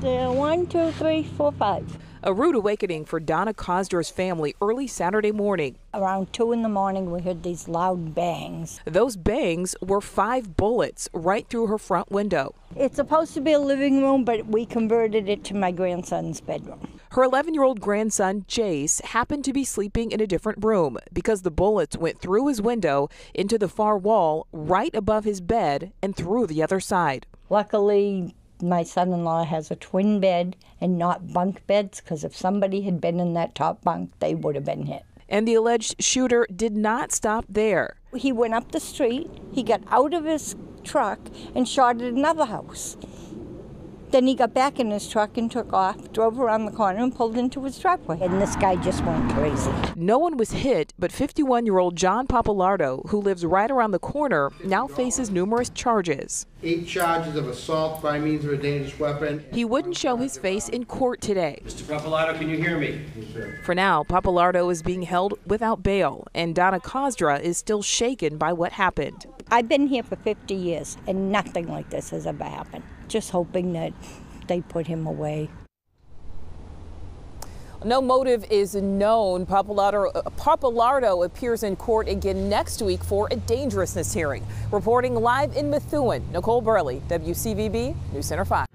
One, two, three, four, five. A rude awakening for Donna Cosder's family early Saturday morning. Around two in the morning, we heard these loud bangs. Those bangs were five bullets right through her front window. It's supposed to be a living room, but we converted it to my grandson's bedroom. Her 11 year old grandson, Jace, happened to be sleeping in a different room because the bullets went through his window into the far wall right above his bed and through the other side. Luckily, my son in law has a twin bed and not bunk beds because if somebody had been in that top bunk, they would have been hit. And the alleged shooter did not stop there. He went up the street, he got out of his truck and shot at another house. Then he got back in his truck and took off, drove around the corner and pulled into his driveway. And this guy just went crazy. No one was hit, but 51 year old John Papalardo, who lives right around the corner, now faces numerous charges. Eight charges of assault by means of a dangerous weapon. He wouldn't show his face in court today. Mr. Papalardo, can you hear me? For now, Papalardo is being held without bail, and Donna Cosdra is still shaken by what happened. I've been here for 50 years and nothing like this has ever happened. Just hoping that they put him away. No motive is known. Papalardo, Papalardo appears in court again next week for a dangerousness hearing. Reporting live in Methuen, Nicole Burley, WCVB News Center 5.